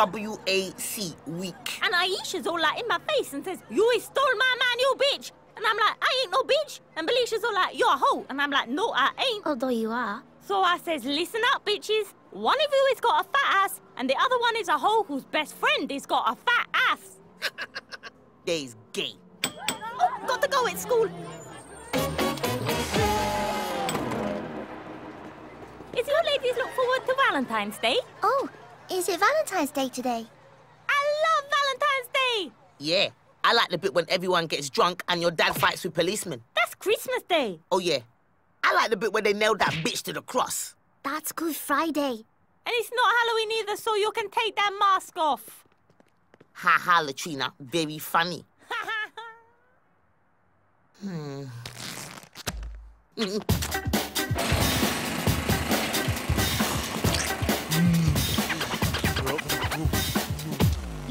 Aisha is weak. W-A-C, weak. And Aisha's all like in my face and says, You stole my man, you bitch. And I'm like, I ain't no bitch. And Belisha's all like, You're a hoe. And I'm like, No, I ain't. Although you are. So I says, Listen up, bitches. One of you has got a fat ass, and the other one is a hoe whose best friend has got a fat ass. They's gay. Oh, got to go at school. Is your ladies look forward to Valentine's Day? Oh, is it Valentine's Day today? I love Valentine's Day. Yeah, I like the bit when everyone gets drunk and your dad fights with policemen. That's Christmas Day. Oh, yeah. I like the bit where they nailed that bitch to the cross. That's Good Friday. And it's not Halloween either, so you can take that mask off. Ha ha, Latrina. Very funny. hmm.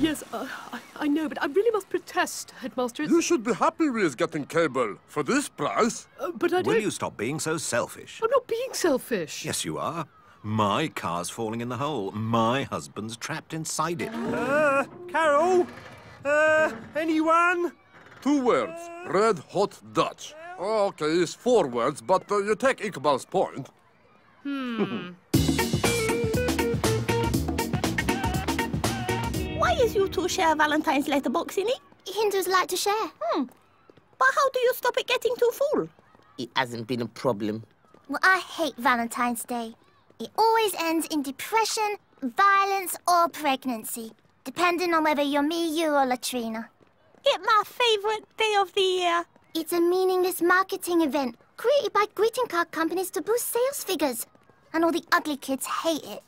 Yes, uh, I, I know, but I really must protest, Headmaster. It's, You should be happy with getting cable for this price. uh, but I don't... Will you stop being so selfish? I'm not being selfish. Yes, you are. My car's falling in the hole. My husband's trapped inside it. Uh, Carol? Uh, anyone? Two words. Red hot Dutch. Oh, okay, it's four words, but uh, you take Iqbal's point. Why is you two share Valentine's letterbox in it? Hindus like to share. Hmm. But how do you stop it getting too full? It hasn't been a problem. Well, I hate Valentine's Day. It always ends in depression, violence, or pregnancy, depending on whether you're me, you, or Latrina. It's my favourite day of the year. It's a meaningless marketing event created by greeting card companies to boost sales figures. And all the ugly kids hate it.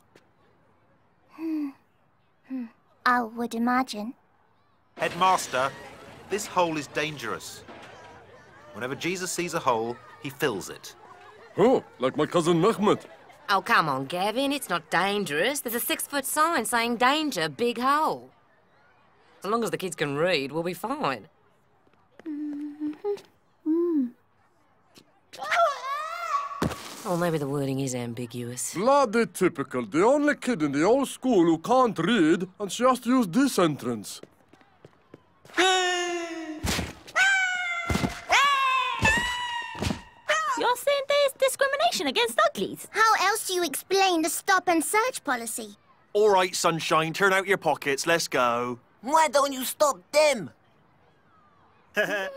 Hmm. I would imagine. Headmaster, this hole is dangerous. Whenever Jesus sees a hole, he fills it. Oh, like my cousin Mehmet. Oh, come on, Gavin. It's not dangerous. There's a six-foot sign saying danger, big hole. As long as the kids can read, we'll be fine. Or maybe the wording is ambiguous. Bloody typical. The only kid in the old school who can't read and she has to use this entrance. You're saying there's discrimination against uglies? How else do you explain the stop and search policy? All right, sunshine, turn out your pockets. Let's go. Why don't you stop them?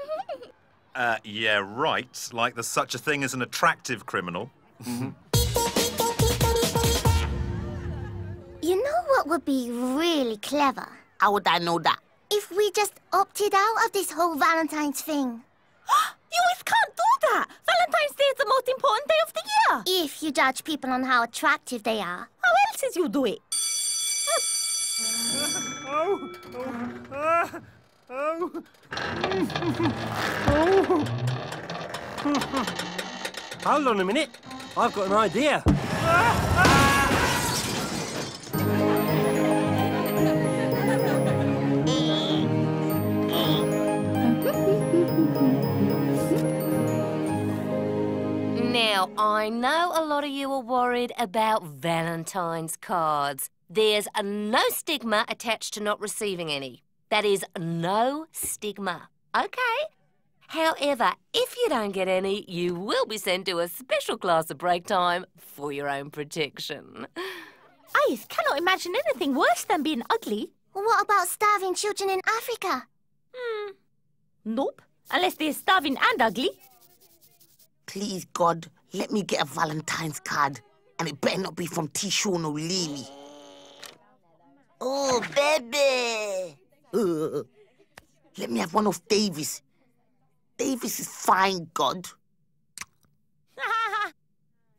Uh, yeah, right. Like there's such a thing as an attractive criminal. You know what would be really clever? How would I know that? If we just opted out of this whole Valentine's thing. You always can't do that. Valentine's Day is the most important day of the year. If you judge people on how attractive they are. How else is you do it? Oh, oh, ah, oh. Hold on a minute. I've got an idea. Now, I know a lot of you are worried about Valentine's cards. There's a no stigma attached to not receiving any. That is no stigma. Okay? However, if you don't get any, you will be sent to a special class at break time for your own protection. I cannot imagine anything worse than being ugly. What about starving children in Africa? Hmm. Nope. Unless they're starving and ugly. Please, God, let me get a Valentine's card. And it better not be from T-Shawn or Lily. Oh, baby! Uh, let me have one of Davis. Davis is fine, God.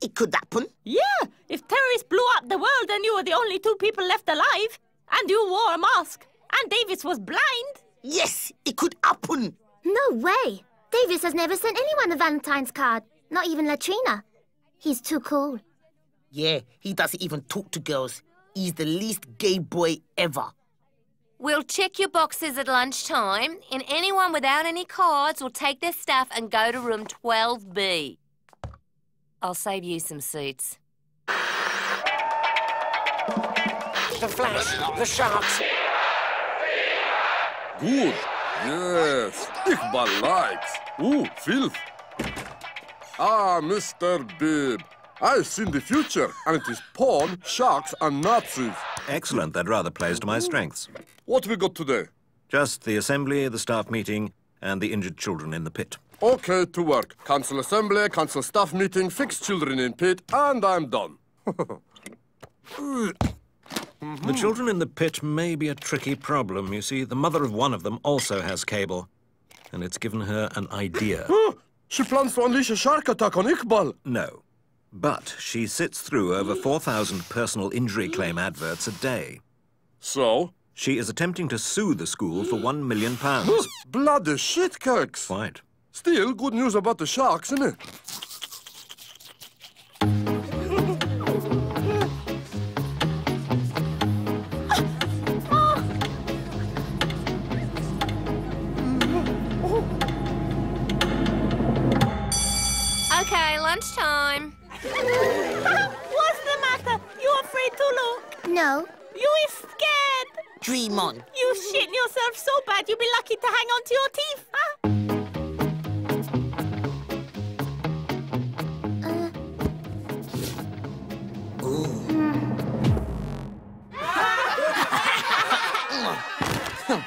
It could happen. yeah, if terrorists blew up the world and you were the only two people left alive, and you wore a mask, and Davis was blind. Yes, it could happen. No way. Davis has never sent anyone a Valentine's card. Not even Latrina. He's too cool. Yeah, he doesn't even talk to girls. He's the least gay boy ever. We'll check your boxes at lunchtime, and anyone without any cards will take their stuff and go to room 12B. I'll save you some seats. The flash! The sharks! Good. Yes. Iqbal likes. Ooh, filth. Ah, Mr. Bibb. I've seen the future, and it is porn, sharks, and Nazis. Excellent. That rather plays to my strengths. What we got today? Just the assembly, the staff meeting, and the injured children in the pit. Okay, to work. Council assembly, council staff meeting, fix children in pit, and I'm done. The children in the pit may be a tricky problem. You see, the mother of one of them also has cable, and it's given her an idea. she plans to unleash a shark attack on Iqbal. No. But she sits through over 4,000 personal injury claim adverts a day. So? She is attempting to sue the school for one million pounds. Bloody shitcakes! Quite. Still, good news about the sharks, isn't it? Okay, lunchtime. What's the matter? You afraid to look? No. You is scared. Dream on. You shitting yourself so bad you'll be lucky to hang on to your teeth, huh? Uh.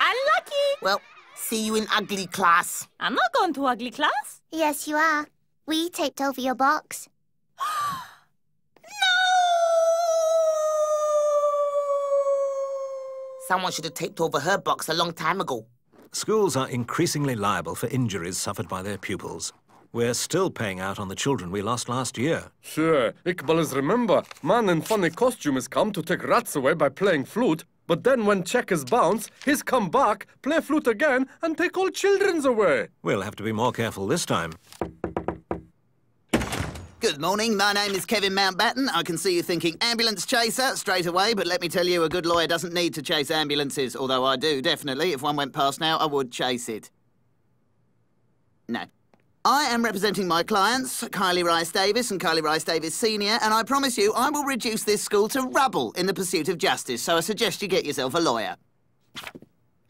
Unlucky. Well, see you in ugly class. I'm not going to ugly class. Yes, you are. We taped over your box. no! Someone should have taped over her box a long time ago. Schools are increasingly liable for injuries suffered by their pupils. We're still paying out on the children we lost last year. Sure, Iqbal is remember. Man in funny costume has come to take rats away by playing flute, but then when checkers bounce, he's come back, play flute again, and take all children's away. We'll have to be more careful this time. Good morning. My name is Kevin Mountbatten. I can see you thinking ambulance chaser straight away, but let me tell you, a good lawyer doesn't need to chase ambulances, although I do, definitely. If one went past now, I would chase it. No. I am representing my clients, Kylie Rice Davis and Kylie Rice Davis Sr., and I promise you I will reduce this school to rubble in the pursuit of justice, so I suggest you get yourself a lawyer.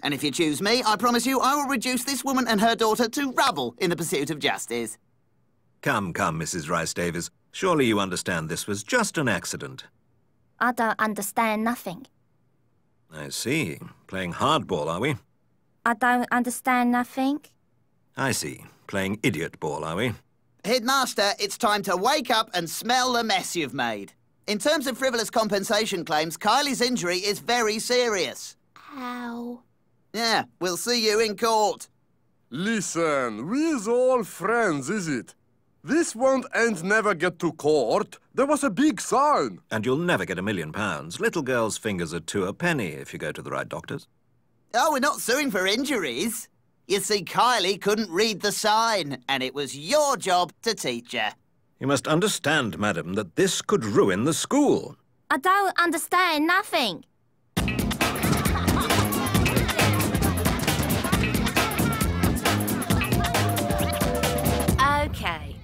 And if you choose me, I promise you I will reduce this woman and her daughter to rubble in the pursuit of justice. Come, come, Mrs. Rice Davis. Surely you understand this was just an accident. I don't understand nothing. I see. Playing hardball, are we? I don't understand nothing. I see. Playing idiot ball, are we? Headmaster, it's time to wake up and smell the mess you've made. In terms of frivolous compensation claims, Kylie's injury is very serious. How? Yeah, we'll see you in court. Listen, we's all friends, is it? This won't end never get to court. There was a big sign. And you'll never get a million pounds. Little girls' fingers are two a penny if you go to the right doctors. Oh, we're not suing for injuries. You see, Kylie couldn't read the sign, and it was your job to teach her. You must understand, madam, that this could ruin the school. I don't understand nothing.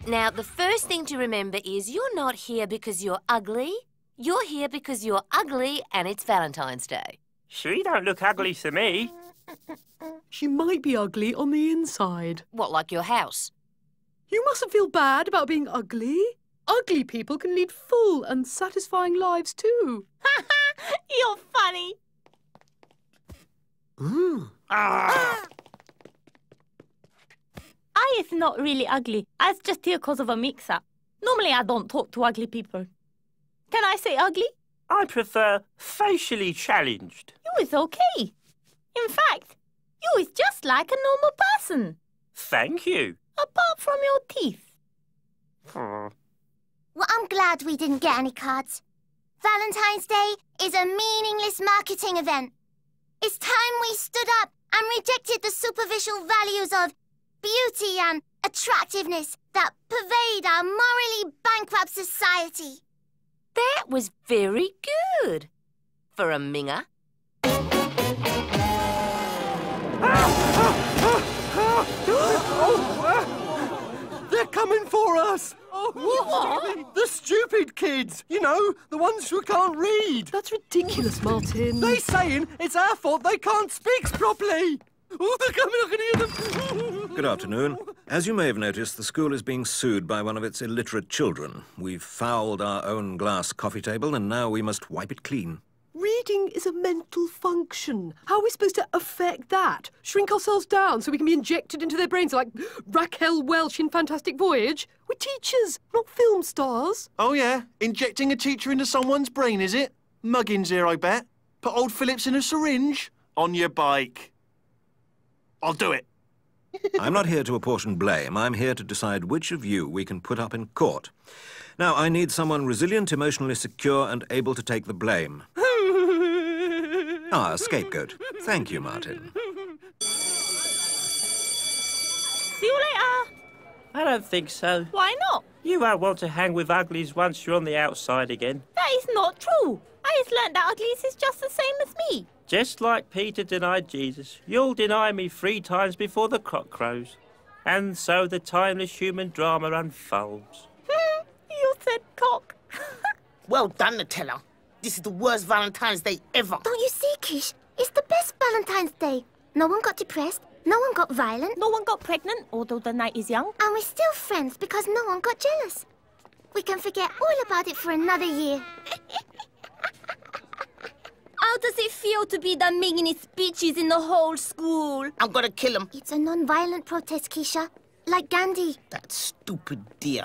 Now the first thing to remember is you're not here because you're ugly. You're here because you're ugly and it's Valentine's Day. She don't look ugly to me. She might be ugly on the inside. What, like your house? You mustn't feel bad about being ugly. Ugly people can lead full and satisfying lives too. Ha ha! You're funny. I is not really ugly. I's just here because of a mix-up. Normally I don't talk to ugly people. Can I say ugly? I prefer facially challenged. You is okay. In fact, you is just like a normal person. Thank you. Apart from your teeth. Hmm. Well, I'm glad we didn't get any cards. Valentine's Day is a meaningless marketing event. It's time we stood up and rejected the superficial values of beauty and attractiveness that pervade our morally bankrupt society. That was very good. For a minger. They're coming for us. Oh, what? The stupid kids. You know, the ones who can't read. That's ridiculous, Martin. They're saying it's our fault they can't speak properly. Oh, they're coming, I can hear them. Good afternoon. As you may have noticed, the school is being sued by one of its illiterate children. We've fouled our own glass coffee table, and now we must wipe it clean. Reading is a mental function. How are we supposed to affect that? Shrink ourselves down so we can be injected into their brains like Raquel Welch in Fantastic Voyage? We're teachers, not film stars. Oh, yeah? Injecting a teacher into someone's brain, is it? Muggins here, I bet. Put old Phillips in a syringe. On your bike. I'll do it. I'm not here to apportion blame. I'm here to decide which of you we can put up in court. Now, I need someone resilient, emotionally secure, and able to take the blame. ah, a scapegoat. Thank you, Martin. See you later. I don't think so. Why not? You won't want to hang with uglies once you're on the outside again. That is not true. I just learned that uglies is just the same as me. Just like Peter denied Jesus, you'll deny me three times before the cock crows. And so the timeless human drama unfolds. Hmm, you said cock. well done, Natella. This is the worst Valentine's Day ever. Don't you see, Kish? It's the best Valentine's Day. No one got depressed, no one got violent. No one got pregnant, although the night is young. And we're still friends because no one got jealous. We can forget all about it for another year. How does it feel to be the meanest speeches in the whole school? I'm gonna kill him. It's a non-violent protest, Keisha. Like Gandhi. That stupid deer.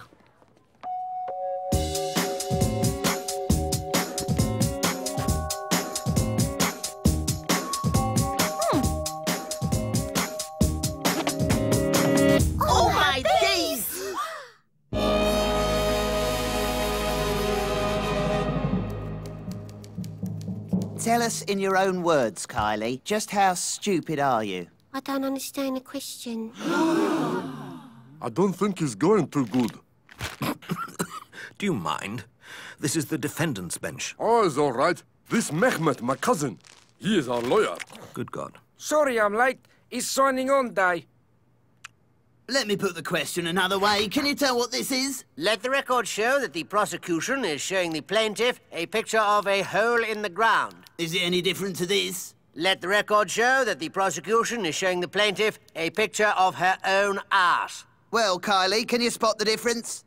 Tell us in your own words, Kylie, just how stupid are you? I don't understand the question. I don't think he's going too good. Do you mind? This is the defendant's bench. Oh, it's all right. This Mehmet, my cousin, he is our lawyer. Good God. Sorry I'm late. It's signing on day. Let me put the question another way. Can you tell what this is? Let the record show that the prosecution is showing the plaintiff a picture of a hole in the ground. Is it any different to this? Let the record show that the prosecution is showing the plaintiff a picture of her own ass. Well, Kylie, can you spot the difference?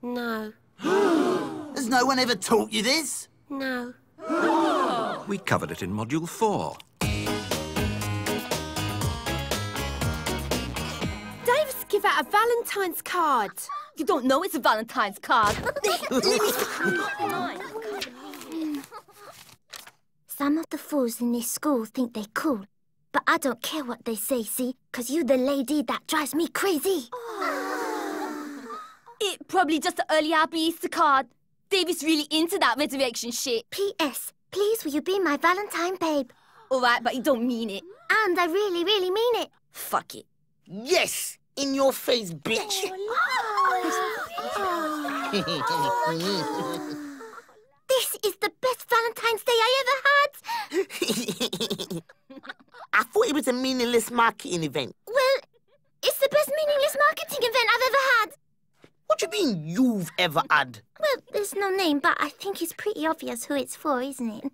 No. Has no one ever taught you this? No. We covered it in Module 4. Give out a Valentine's card. You don't know it's a Valentine's card. Some of the fools in this school think they're cool. But I don't care what they say, see? Because you the lady that drives me crazy. it probably just an early happy Easter card. Davis really into that resurrection shit. P.S. Please, will you be my Valentine, babe? All right, but you don't mean it. And I really, really mean it. Fuck it. Yes! In your face, bitch! Oh, this is the best Valentine's Day I ever had. I thought it was a meaningless marketing event. well, it's the best meaningless marketing event I've ever had. What do you mean you've ever had? Well, there's no name, but I think it's pretty obvious who it's for, isn't it?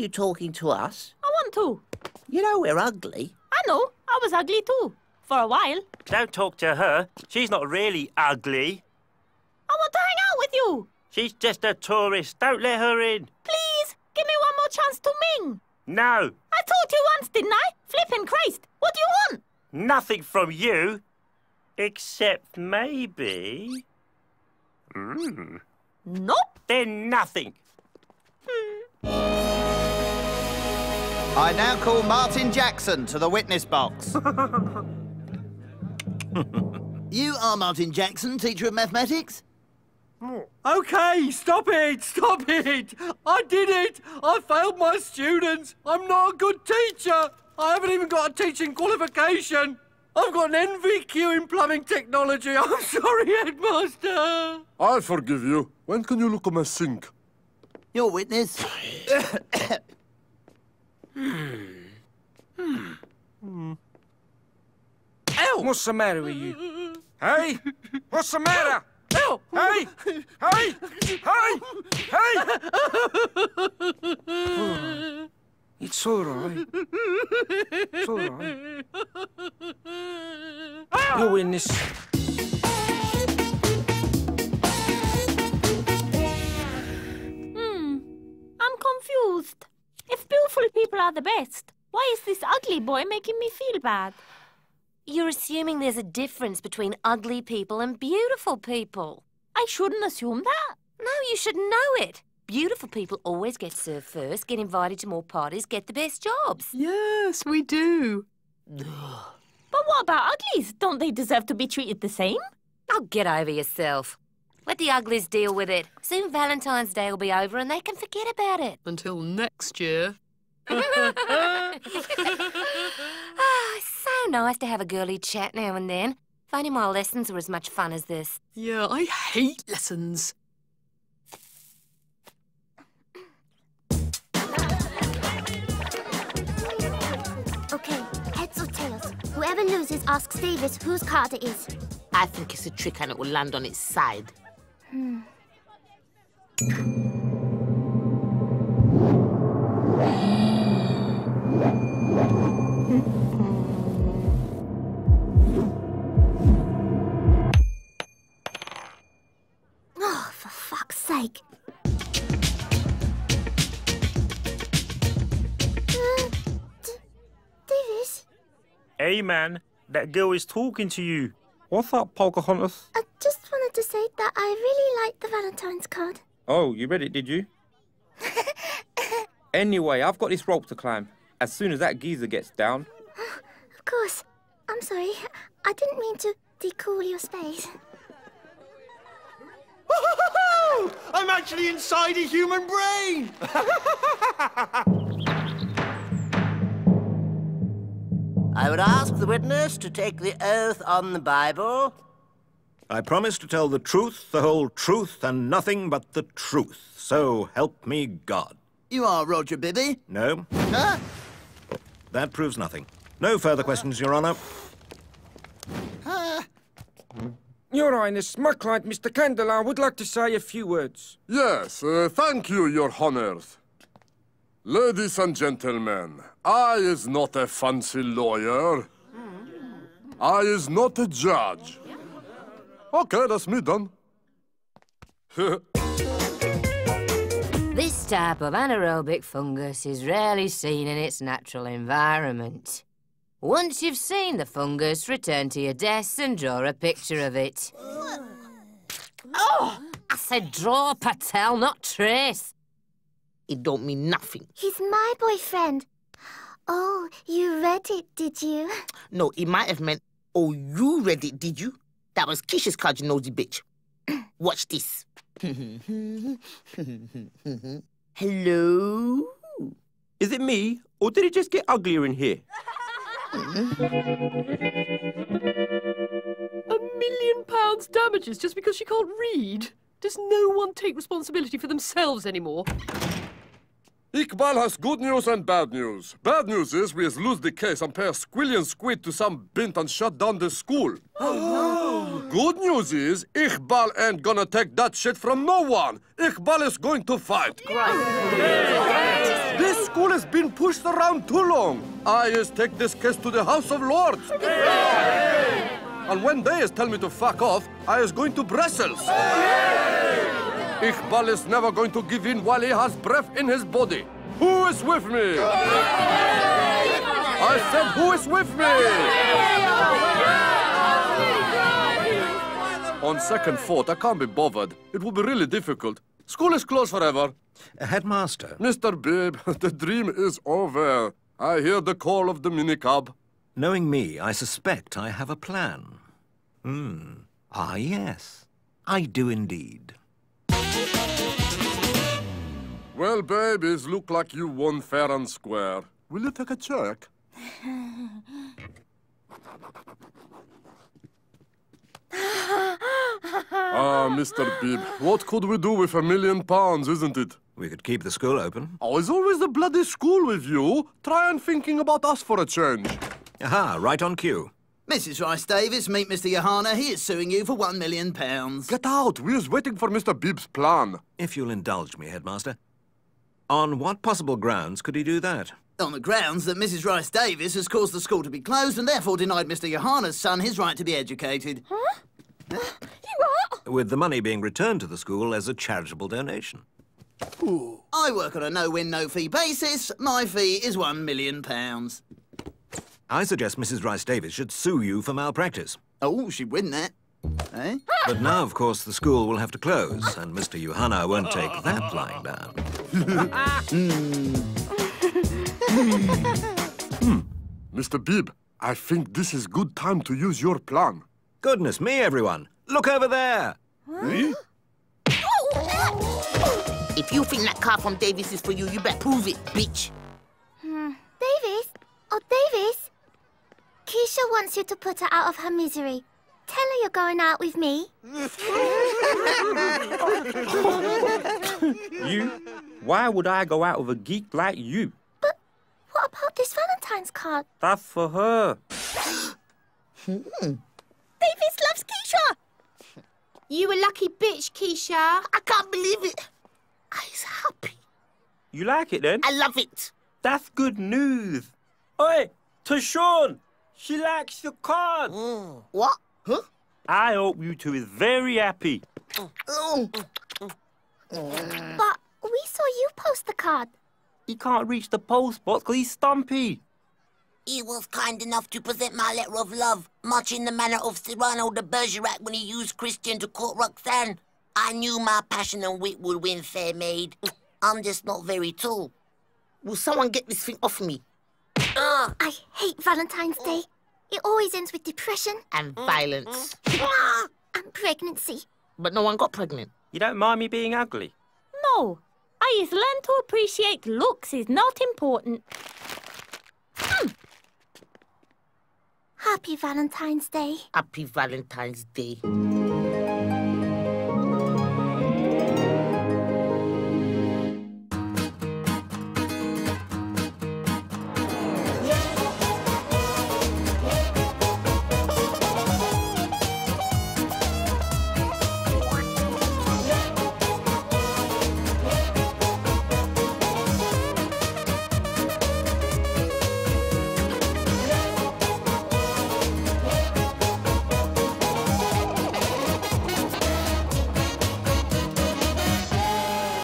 You talking to us? I want to. You know we're ugly. I know. I was ugly too. For a while. Don't talk to her. She's not really ugly. I want to hang out with you. She's just a tourist. Don't let her in. Please, give me one more chance to ming. No, I told you once, didn't I? Flippin' Christ. What do you want? nothing from you. Except maybe. Mm. Nope. Then nothing. I now call Martin Jackson to the witness box. you are Martin Jackson, teacher of mathematics? Oh, okay, stop it! Stop it! I did it! I failed my students! I'm not a good teacher! I haven't even got a teaching qualification! I've got an NVQ in plumbing technology. I'm sorry, headmaster. I forgive you. When can you look at my sink? Your witness. Ow! What's the matter with you? Hey? What's the matter? Ow! Hey! Hey! Hey! Hey! It's all right. It's all right. Your witness. Hmm. I'm confused. If beautiful people are the best, why is this ugly boy making me feel bad? You're assuming there's a difference between ugly people and beautiful people. I shouldn't assume that. No, you should know it. Beautiful people always get served first, get invited to more parties, get the best jobs. Yes, we do. But what about uglies? Don't they deserve to be treated the same? Oh, get over yourself. Let the uglies deal with it. Soon Valentine's Day will be over and they can forget about it. Until next year. Ah, it's so nice to have a girly chat now and then. If only my lessons were as much fun as this. Yeah, I hate lessons. Okay, heads or tails. Whoever loses asks Davis whose card it is. I think it's a trick and it will land on its side. Hey, man, that girl is talking to you. What's up, Pocahontas? I just wanted to say that I really like the Valentine's card. Oh, you read it, did you? anyway, I've got this rope to climb. As soon as that geezer gets down. Of course. I'm sorry. I didn't mean to decool your space. I'm actually inside a human brain! I would ask the witness to take the oath on the Bible. I promise to tell the truth, the whole truth, and nothing but the truth. So help me God. You are Roger Bibby. No, Huh? that proves nothing. No further questions, Your Honour. Huh? Your Highness, my client, Mr. Candela, would like to say a few words. Yes, uh, thank you, your honors. Ladies and gentlemen, I is not a fancy lawyer. I is not a judge. Okay, that's me done. This type of anaerobic fungus is rarely seen in its natural environment. Once you've seen the fungus, return to your desk and draw a picture of it. Oh! I said draw, Patel, not trace. It don't mean nothing. He's my boyfriend. Oh, you read it, did you? No, it might have meant, oh, you read it, did you? That was Keisha's card, you nosy bitch. Watch this. Hello? Is it me, or did it just get uglier in here? A million pounds damages just because she can't read? Does no one take responsibility for themselves anymore? Iqbal has good news and bad news. Bad news is we has lose the case and pay a squillion squid to some bint and shut down the school. Oh, no. Good news is Iqbal ain't gonna take that shit from no one. Iqbal is going to fight. This school has been pushed around too long. I is take this case to the House of Lords. And when they is tell me to fuck off, I is going to Brussels. Iqbal is never going to give in while he has breath in his body. Who is with me? I said, who is with me? On second thought, I can't be bothered. It will be really difficult. School is closed forever. Headmaster. Mr. Bibb, the dream is over. I hear the call of the minicab. Knowing me, I suspect I have a plan. Hmm. Ah, yes. I do indeed. Well, babies, look like you won fair and square. Will you take a check? Ah, Mr. Bibb, what could we do with a million pounds, isn't it? We could keep the school open. Oh, it's always the bloody school with you. Try and thinking about us for a change. Aha, right on cue. Mrs. Rice Davis, meet Mr. Johanna. He is suing you for one million pounds. Get out. We're waiting for Mr. Bibb's plan. If you'll indulge me, Headmaster. On what possible grounds could he do that? On the grounds that Mrs. Rice Davis has caused the school to be closed and therefore denied Mr. Johanna's son his right to be educated. Huh? you what? With the money being returned to the school as a charitable donation. Ooh. I work on a no-win, no-fee basis. My fee is one million pounds. I suggest Mrs. Rice Davis should sue you for malpractice. Oh, she'd win that. Eh? But now, of course, the school will have to close, and Mr. Johanna won't take that lying down. Hmm. Mr. Bibb, I think this is good time to use your plan. Goodness me, everyone! Look over there! If you think that car from Davis is for you, you better prove it, bitch. Hmm. Davis? Oh, Davis? Keisha wants you to put her out of her misery. Tell her you're going out with me. You? Why would I go out with a geek like you? But what about this Valentine's card? That's for her. Hmm. Davis loves Keisha! You a lucky bitch, Keisha. I can't believe it. I's happy. You like it then? I love it. That's good news. Oi, T-Shawn. She likes the card. What? Huh? I hope you two is very happy. Oh. But we saw you post the card. He can't reach the post box because he's stumpy. He was kind enough to present my letter of love, much in the manner of Cyrano de Bergerac when he used Christian to court Roxanne. I knew my passion and wit would win fair maid. I'm just not very tall. Will someone get this thing off me? I hate Valentine's Day. It always ends with depression And mm-hmm. violence. and pregnancy. But no one got pregnant. You don't mind me being ugly? No. I has learned to appreciate looks is not important. Hmm. Happy Valentine's Day. Happy Valentine's Day.